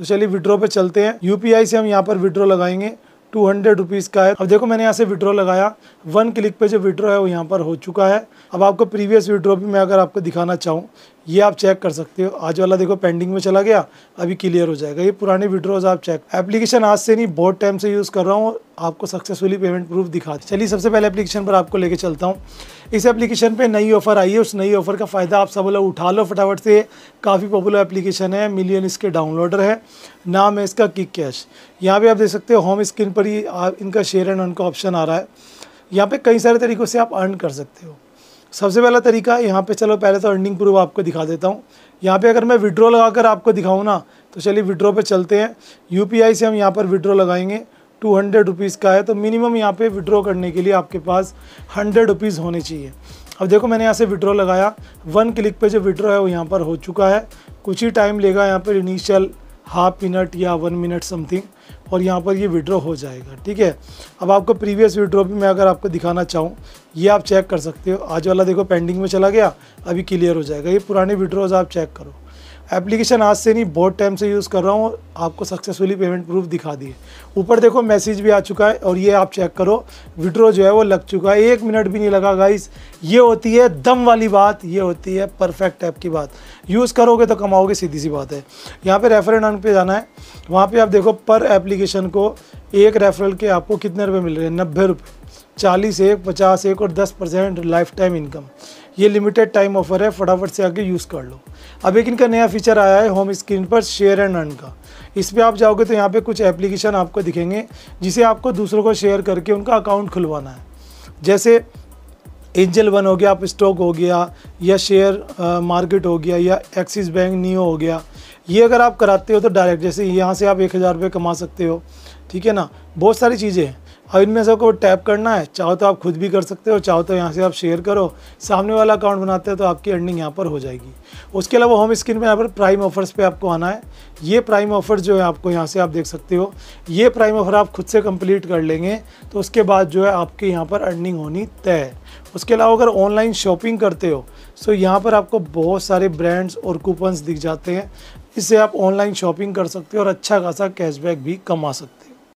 तो चलिए विड्रॉ पे चलते हैं। यूपीआई से हम यहाँ पर विड्रॉ लगाएँगे। टू हंड्रेड रुपीज़ का है। अब देखो मैंने यहाँ से विड्रॉ लगाया। वन क्लिक पे जो विड्रॉ है, वो यहाँ पर हो चुका है। अब आपको प्रीवियस विड्रॉ भी मैं अगर आपको दिखाना चाहूँ, ये आप चेक कर सकते हो। आज वाला देखो पेंडिंग में चला गया, अभी क्लियर हो जाएगा। ये पुराने विड्रॉज आप चेक एप्लीकेशन आज से नहीं, बहुत टाइम से यूज़ कर रहा हूँ। आपको सक्सेसफुली पेमेंट प्रूफ दिखा चलिए सबसे पहले एप्लीकेशन पर आपको लेके चलता हूँ। इस एप्लीकेशन पे नई ऑफ़र आई है। उस नई ऑफ़र का फ़ायदा आप सब लोग उठा लो फटाफट से। काफ़ी पॉपुलर एप्लीकेशन है। मिलियन इसके डाउनलोडर है। नाम है इसका किक कैश यहाँ पे आप देख सकते हो होम स्क्रीन पर ही इनका शेयर एंड अर्न का ऑप्शन आ रहा है। यहाँ पे कई सारे तरीक़ों से आप अर्न कर सकते हो। सबसे पहला तरीका, यहाँ पे चलो पहले तो अर्निंग प्रूफ आपको दिखा देता हूँ। यहाँ पे अगर मैं विड्रॉ लगाकर आपको दिखाऊँ ना तो चलिए विड्रॉ पे चलते हैं। यूपीआई से हम यहाँ पर विड्रॉ लगाएँगे। टू हंड्रेड रुपीज़ का है तो मिनिमम यहाँ पे विड्रॉ करने के लिए आपके पास हंड्रेड रुपीज़ होने चाहिए। अब देखो, मैंने यहाँ से विड्रॉ लगाया। वन क्लिक पे जो विड्रॉ है, वो यहाँ पर हो चुका है। कुछ ही टाइम लेगा यहाँ पर इनिशियल हाफ़ मिनट या वन मिनट समथिंग, और यहाँ पर ये विड्रॉ हो जाएगा, ठीक है? अब आपको प्रीवियस विड्रॉ भी मैं अगर आपको दिखाना चाहूँ, ये आप चेक कर सकते हो। आज वाला देखो पेंडिंग में चला गया, अभी क्लियर हो जाएगा। ये पुराने विड्रॉज आप चेक करो। एप्लीकेशन आज से नहीं, बहुत टाइम से यूज़ कर रहा हूँ, आपको सक्सेसफुली पेमेंट प्रूफ दिखा दिए। ऊपर देखो मैसेज भी आ चुका है और ये आप चेक करो विड्रो जो है वो लग चुका है। एक मिनट भी नहीं लगा गाइस ये होती है दम वाली बात, ये होती है परफेक्ट ऐप की बात। यूज़ करोगे तो कमाओगे, सीधी सी बात है। यहाँ पर रेफर एंड पे जाना है। वहाँ पर आप देखो पर एप्लीकेशन को एक रेफरल के आपको कितने रुपये मिल रहे हैं? नब्बे रुपये चालीस एक, पचास एक और दस परसेंट लाइफ टाइम इनकम ये लिमिटेड टाइम ऑफ़र है, फटाफट से आके यूज़ कर लो। अब एक इनका नया फीचर आया है होम स्क्रीन पर शेयर एंड अर्न का। इस पर आप जाओगे तो यहाँ पे कुछ एप्लीकेशन आपको दिखेंगे, जिसे आपको दूसरों को शेयर करके उनका अकाउंट खुलवाना है। जैसे एंजल वन हो गया आप स्टॉक हो गया, या शेयर मार्केट हो गया, या एक्सिस बैंक नियो हो गया। ये अगर आप कराते हो तो डायरेक्ट जैसे यहाँ से आप एक हज़ार रुपये कमा सकते हो। ठीक है ना? बहुत सारी चीज़ें हैं। और इनमें से को टैप करना है, चाहो तो आप खुद भी कर सकते हो, चाहो तो यहाँ से आप शेयर करो। सामने वाला अकाउंट बनाते हो तो आपकी अर्निंग यहाँ पर हो जाएगी। उसके अलावा होम स्क्रीन में यहाँ पर प्राइम ऑफर्स पे आपको आना है। ये प्राइम ऑफ़र जो है आपको यहाँ से आप देख सकते हो। ये प्राइम ऑफ़र आप खुद से कंप्लीट कर लेंगे तो उसके बाद जो है आपके यहाँ पर अर्निंग होनी तय है। उसके अलावा अगर ऑनलाइन शॉपिंग करते हो तो यहाँ पर आपको बहुत सारे ब्रांड्स और कूपन्स दिख जाते हैं। इससे आप ऑनलाइन शॉपिंग कर सकते हो और अच्छा खासा कैशबैक भी कमा सकते हो।